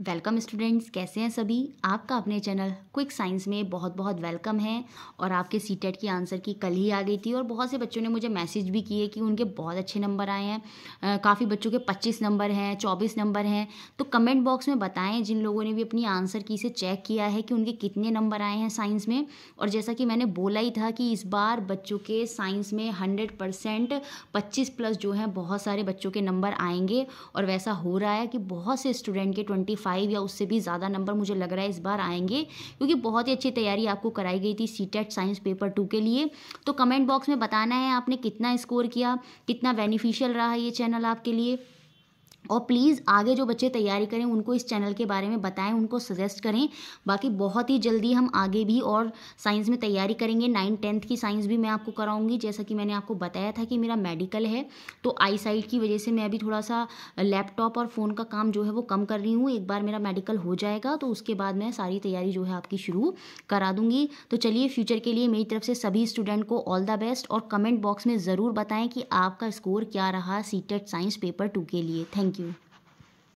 Welcome students, कैसे हैं सभी? आपका अपने चैनल क्विक साइंस में बहुत बहुत वेलकम है और आपके सी टेट की आंसर की कल ही आ गई थी और बहुत से बच्चों ने मुझे मैसेज भी किए कि उनके बहुत अच्छे नंबर आए हैं। काफ़ी बच्चों के 25 नंबर हैं 24 नंबर हैं। तो कमेंट बॉक्स में बताएँ, जिन लोगों ने भी अपनी आंसर की से चेक किया है कि उनके कितने नंबर आए हैं साइंस में। और जैसा कि मैंने बोला ही था कि इस बार बच्चों के साइंस में हंड्रेड परसेंट प्लस जो हैं, बहुत सारे बच्चों के नंबर आएँगे। और वैसा हो रहा है कि बहुत से स्टूडेंट के ट्वेंटी फाइव या उससे भी ज़्यादा नंबर मुझे लग रहा है इस बार आएँगे, क्योंकि बहुत ही अच्छी तैयारी आपको कराई गई थी सी साइंस पेपर टू के लिए। तो कमेंट बॉक्स में बताना है आपने कितना स्कोर किया, कितना बेनिफिशियल रहा ये चैनल आपके लिए। और प्लीज़ आगे जो बच्चे तैयारी करें, उनको इस चैनल के बारे में बताएँ, उनको सजेस्ट करें। बाकी बहुत ही जल्दी हम आगे भी और साइंस में तैयारी करेंगे। नाइन टेंथ की साइंस भी मैं आपको कराऊँगी। जैसा कि मैंने आपको बताया था कि मेरा मेडिकल है तो आई साइट की वजह से मैं अभी थोड़ा सा लैपटॉप और फ़ोन का काम जो है वो कम कर रही हूँ। एक बार मेरा मेडिकल हो जाएगा तो उसके बाद मैं सारी तैयारी जो है आपकी शुरू करा दूँगी। तो चलिए फ्यूचर के लिए मेरी तरफ़ से सभी स्टूडेंट को ऑल द बेस्ट और कमेंट बॉक्स में ज़रूर बताएँ कि आपका स्कोर क्या रहा सी साइंस पेपर टू के लिए। Thank you you